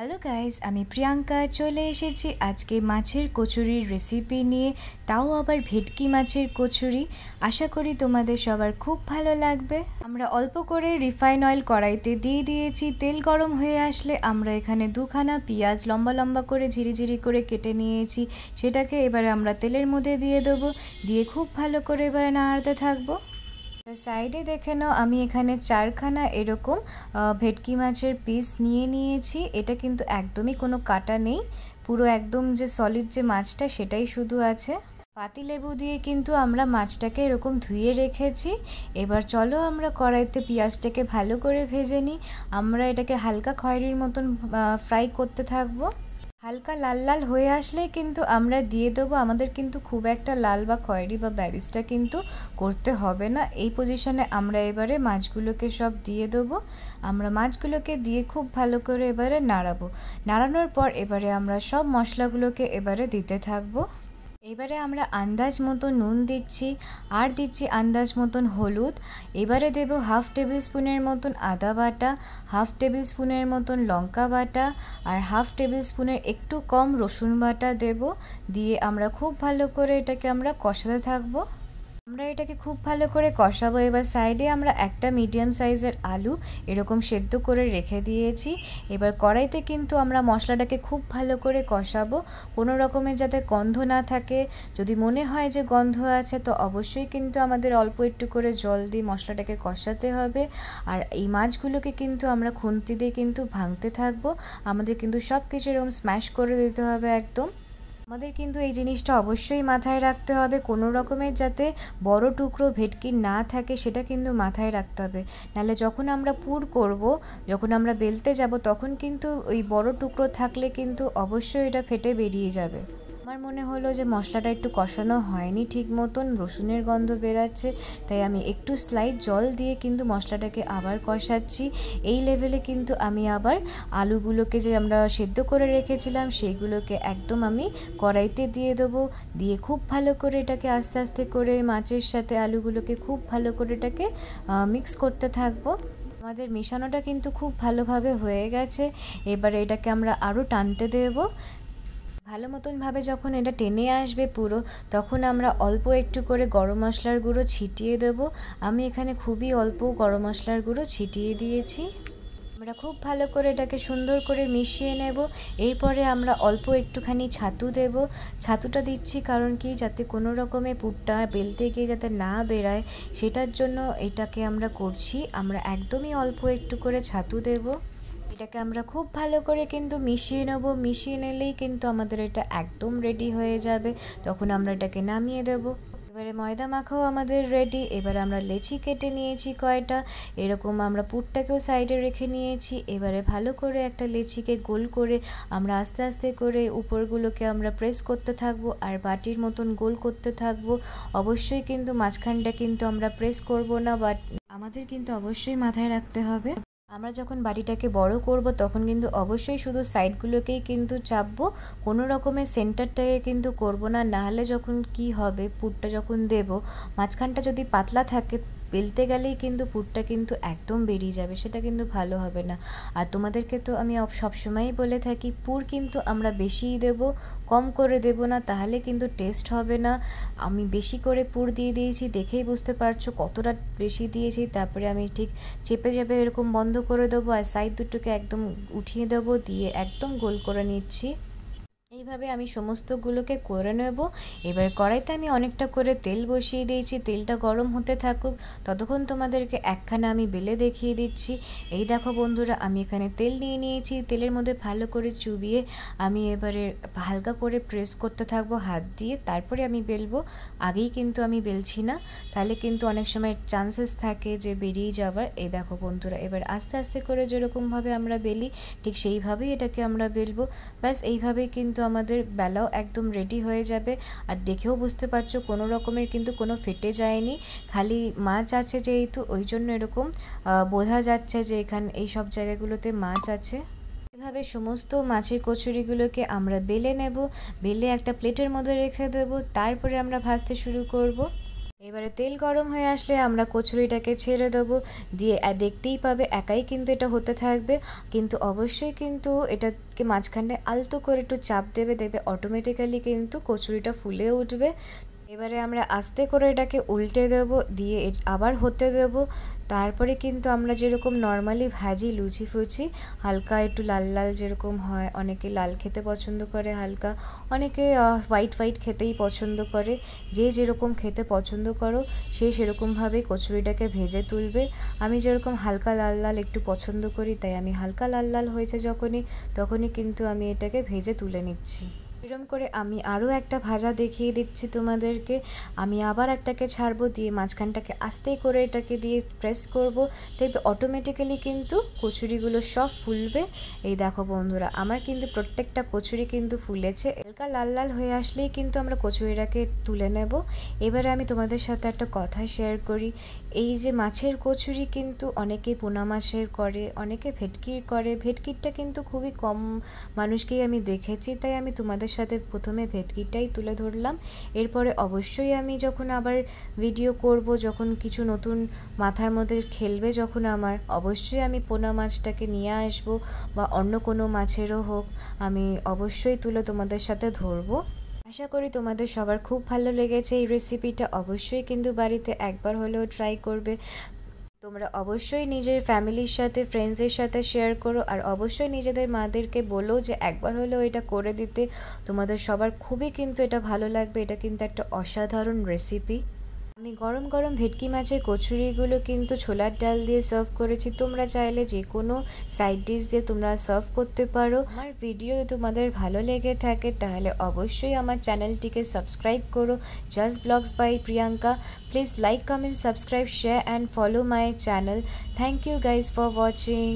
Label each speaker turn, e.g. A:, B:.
A: Hello guys আমি প্রিয়াঙ্কা চলে এসেছি আজকে মাছের কচুরির রেসিপি নিয়ে। তাও আবার ভেটকি মাছের কচুরি। আশা করি তোমাদের সবার খুব ভালো লাগবে। আমরা অল্প করে রিফাইন অয়েল কড়াইতে দিয়ে দিয়েছি। তেল গরম হয়ে আসলে আমরা এখানে দুখানা পেঁয়াজ লম্বা লম্বা করে ঝিরিঝিরি করে কেটে নিয়েছি। সেটাকে এবারে আমরা তেলের মধ্যে দিয়ে দেবো। দিয়ে খুব ভালো করে এবারে নাড়াতে থাকব। সাইডে দেখে নাও, আমি এখানে চারখানা এরকম ভেটকি মাছের পিস নিয়ে নিয়েছি। এটা কিন্তু একদমই কোনো কাটা নেই। পুরো একদম যে সলিড যে মাছটা, সেটাই শুধু আছে। পাতি লেবু দিয়ে কিন্তু আমরা মাছটাকে এরকম ধুয়ে রেখেছি। এবার চলো আমরা কড়াইতে পেঁয়াজটাকে ভালো করে ভেজে নিই। আমরা এটাকে হালকা খয়েরির মতন ফ্রাই করতে থাকব। হালকা লাল লাল হয়ে আসলে কিন্তু আমরা দিয়ে দেবো। আমাদের কিন্তু খুব একটা লাল বা খয়েরি বা ব্যারিসটা কিন্তু করতে হবে না। এই পজিশনে আমরা এবারে মাছগুলোকে সব দিয়ে দেবো। আমরা মাছগুলোকে দিয়ে খুব ভালো করে এবারে নাড়াবো। নাড়ানোর পর এবারে আমরা সব মশলাগুলোকে এবারে দিতে থাকব। এবারে আমরা আন্দাজ মতো নুন দিচ্ছি, আর দিচ্ছি আন্দাজ মতন হলুদ। এবারে দেব হাফ টেবিল স্পুনের মতন আদা বাটা, হাফ টেবিল স্পুনের মতন লঙ্কা বাটা, আর হাফ টেবিল স্পুনের একটু কম রসুন বাটা দেব। দিয়ে আমরা খুব ভালো করে এটাকে আমরা কষাতে থাকব। আমরা এটাকে খুব ভালো করে কষাবো। এবার সাইডে আমরা একটা মিডিয়াম সাইজের আলু এরকম সেদ্ধ করে রেখে দিয়েছি। এবার কড়াইতে কিন্তু আমরা মশলাটাকে খুব ভালো করে কষাবো। কোনো রকমের যাতে গন্ধ না থাকে। যদি মনে হয় যে গন্ধ আছে, তো অবশ্যই কিন্তু আমাদের অল্প একটু করে জল দিয়ে মশলাটাকে কষাতে হবে। আর এই মাছগুলোকে কিন্তু আমরা খুন্তি দিয়ে কিন্তু ভাঙতে থাকব। আমাদের কিন্তু সব কিছু এরকম স্ম্যাশ করে দিতে হবে একদম। আমাদের কিন্তু এই জিনিসটা অবশ্যই মাথায় রাখতে হবে। কোনো রকমের যাতে বড় টুকরো ভেটকি না থাকে, সেটা কিন্তু মাথায় রাখতে হবে। নাহলে যখন আমরা পুর করব, যখন আমরা বেলতে যাব, তখন কিন্তু ওই বড় টুকরো থাকলে কিন্তু অবশ্যই এটা ফেটে বেরিয়ে যাবে। আমার মনে হলো যে মশলাটা একটু কষানো হয়নি ঠিক মতন, রসুনের গন্ধ বেরাচ্ছে, তাই আমি একটু স্লাইড জল দিয়ে কিন্তু মশলাটাকে আবার কষাচ্ছি। এই লেভেলে কিন্তু আমি আবার আলুগুলোকে যে আমরা সেদ্ধ করে রেখেছিলাম সেইগুলোকে একদম আমি কড়াইতে দিয়ে দেবো। দিয়ে খুব ভালো করে এটাকে আস্তে আস্তে করে মাছের সাথে আলুগুলোকে খুব ভালো করে এটাকে মিক্স করতে থাকব। আমাদের মেশানোটা কিন্তু খুব ভালোভাবে হয়ে গেছে। এবারে এটাকে আমরা আরও টানতে দেবো। ভালো মতনভাবে যখন এটা টেনে আসবে পুরো, তখন আমরা অল্প একটু করে গরম মশলার গুঁড়ো ছিটিয়ে দেব। আমি এখানে খুবই অল্প গরম মশলার গুঁড়ো ছিটিয়ে দিয়েছি। আমরা খুব ভালো করে এটাকে সুন্দর করে মিশিয়ে নেব। এরপরে আমরা অল্প একটুখানি ছাতু দেব। ছাতুটা দিচ্ছি কারণ কি? যাতে কোনো রকমে পুরটা বেলতে গিয়ে যাতে না বেরায়। সেটার জন্য এটাকে আমরা করছি। আমরা একদমই অল্প একটু করে ছাতু দেবো। এটাকে আমরা খুব ভালো করে কিন্তু মিশিয়ে নেব, মিশিয়ে নিলেই কিন্তু আমাদের এটা একদম রেডি হয়ে যাবে। তখন আমরা এটাকে নামিয়ে দেব। এবারে ময়দা মাখাও আমাদের রেডি এবার আমরা লেচি কেটে নিয়েছি কয়টা। এরকম আমরা পুরটাকেও সাইডে রেখে নিয়েছি। এবারে ভালো করে একটা লেচিকে গোল করে আমরা আস্তে আস্তে করে উপরগুলোকে আমরা প্রেস করতে থাকব আর বাটির মতন গোল করতে থাকব। অবশ্যই কিন্তু মাঝখানটা কিন্তু আমরা প্রেস করব না বাট আমাদের কিন্তু অবশ্যই মাথায় রাখতে হবে। আমরা যখন বাড়িটাকে বড় করব, তখন কিন্তু অবশ্যই শুধু সাইডগুলোকেই কিন্তু চাপবো। কোনো রকমের সেন্টারটাকে কিন্তু করব না। নাহলে যখন কি হবে, পুরটা যখন দেব, মাঝখানটা যদি পাতলা থাকে বেলতে গেলেই কিন্তু পুরটা কিন্তু একদম বেরিয়ে যাবে, সেটা কিন্তু ভালো হবে না। আর তোমাদেরকে তো আমি সবসময়ই বলে থাকি, পুর কিন্তু আমরা বেশিই দেব, কম করে দেব না, তাহলে কিন্তু টেস্ট হবে না। আমি বেশি করে পুর দিয়ে দিয়েছি, দেখেই বুঝতে পারছ কতটা বেশি দিয়েছি, তারপরে আমি ঠিক চেপে চেপে এরকম বন্ধ করে দেবো, আর সাইড দুটোকে একদম উঠিয়ে দেবো, দিয়ে একদম গোল করে নিচ্ছি। এইভাবে আমি সমস্তগুলোকে করে নেব। এবার কড়াইতে আমি অনেকটা করে তেল বসিয়ে দিয়েছি। তেলটা গরম হতে থাকুক, ততক্ষণ তোমাদেরকে একখানা আমি বেলে দেখিয়ে দিচ্ছি। এই দেখো বন্ধুরা, আমি এখানে তেল নিয়ে নিয়েছি। তেলের মধ্যে ভালো করে চুবিয়ে আমি এবারে হালকা করে প্রেস করতে থাকব হাত দিয়ে। তারপরে আমি বেলবো। আগেই কিন্তু আমি বেলছি না। তাহলে কিন্তু অনেক সময় চান্সেস থাকে যে বেরিয়ে যাওয়ার। এই দেখো বন্ধুরা, এবার আস্তে আস্তে করে যেরকমভাবে আমরা বেলি, ঠিক সেইভাবেই এটাকে আমরা বেলবো। ব্যাস, এইভাবেই কিন্তু আমাদের বেলাও একদম রেডি হয়ে যাবে। আর দেখেও বুঝতে পারছ, কোনো রকমের কিন্তু কোনো ফেটে যায়নি। খালি মাছ আছে যেহেতু, ওই জন্য এরকম বোঝা যাচ্ছে যে এখান, এই সব জায়গাগুলোতে মাছ আছে। এভাবে সমস্ত মাছের কচুরিগুলোকে আমরা বেলে নেব, বেলে একটা প্লেটের মধ্যে রেখে দেব, তারপরে আমরা ভাজতে শুরু করব। এবারে তেল গরম হয়ে আসলে আমরা কচুরিটাকে ছেড়ে দেবো। দিয়ে দেখতেই পাবে, একাই কিন্তু এটা হতে থাকবে। কিন্তু অবশ্যই কিন্তু এটাকে মাঝখানে আলতো করে একটু চাপ দেবে দেবে অটোমেটিক্যালি কিন্তু কচুরিটা ফুলে উঠবে। এবারে আমরা আস্তে করে এটাকে উল্টে দেব, দিয়ে আবার হতে দেব। তারপরে কিন্তু আমরা যেরকম নর্মালি ভাজি লুচি ফুচি, হালকা একটু লাল লাল যেরকম হয়, অনেকে লাল খেতে পছন্দ করে হালকা, অনেকে হোয়াইট হোয়াইট খেতেই পছন্দ করে। যে যেরকম খেতে পছন্দ করো, সে সেরকমভাবে কচুরিটাকে ভেজে তুলবে। আমি যেরকম হালকা লাল লাল একটু পছন্দ করি, তাই আমি হালকা লাল লাল হয়েছে যখনই, তখনই কিন্তু আমি এটাকে ভেজে তুলে নিচ্ছি। এরম করে আমি আরও একটা ভাজা দেখিয়ে দিচ্ছি তোমাদেরকে। আমি আবার একটাকে ছাড়বো, দিয়ে মাঝখানটাকে আস্তে করে এটাকে দিয়ে প্রেস করব। দেখবে অটোমেটিক্যালি কিন্তু কচুরিগুলো সব ফুলবে। এই দেখো বন্ধুরা, আমার কিন্তু প্রত্যেকটা কচুরি কিন্তু ফুলেছে। হালকা লাল লাল হয়ে আসলেই কিন্তু আমরা কচুরিটাকে তুলে নেব। এবারে আমি তোমাদের সাথে একটা কথা শেয়ার করি। এই যে মাছের কচুরি কিন্তু অনেকে পোনা মাছের করে, অনেকে ভেটকির করে। ভেটকিরটা কিন্তু খুবই কম মানুষকেই আমি দেখেছি, তাই আমি তোমাদের সাথে প্রথমে ভেটকিটাই তুলে ধরলাম। এরপরে অবশ্যই আমি যখন আবার ভিডিও করব, যখন কিছু নতুন মাথার মধ্যে খেলবে, যখন আমার অবশ্যই আমি পোনা মাছটাকে নিয়ে আসব বা অন্য কোনো মাছেরও হোক, আমি অবশ্যই তুলে তোমাদের সাথে ধরবো। আশা করি তোমাদের সবার খুব ভালো লেগেছে। এই রেসিপিটা অবশ্যই কিন্তু বাড়িতে একবার হলেও ট্রাই করবে। তোমরা অবশ্যই নিজের ফ্যামিলির সাথে ফ্রেন্ডসের সাথে শেয়ার করো আর অবশ্যই নিজেদের মাদেরকে বলো যে একবার হলেও এটা করে দিতে। তোমাদের সবার খুবই কিন্তু এটা ভালো লাগবে। এটা কিন্তু একটা অসাধারণ রেসিপি আমি গরম গরম ভেটকি মাছের কচুরিগুলো কিন্তু ছোলার ডাল দিয়ে সার্ভ করেছি। তোমরা চাইলে যে কোনো সাইড ডিশ দিয়ে তোমরা সার্ভ করতে পারো। আমার ভিডিও তোমাদের ভালো লেগে থাকে, তাহলে অবশ্যই আমার চ্যানেলটিকে সাবস্ক্রাইব করো। Just blogs by Priyanka please like comment subscribe share and follow my channel thank you guys for watching